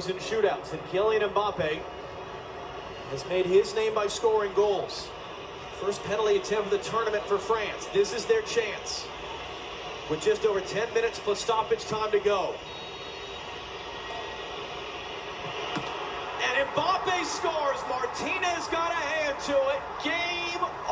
penalties and shootouts. And Kylian Mbappe has made his name by scoring goals. First penalty attempt of the tournament for France. This is their chance. With just over 10 minutes plus stoppage time to go. And Mbappe scores. Martinez got a hand to it. Game.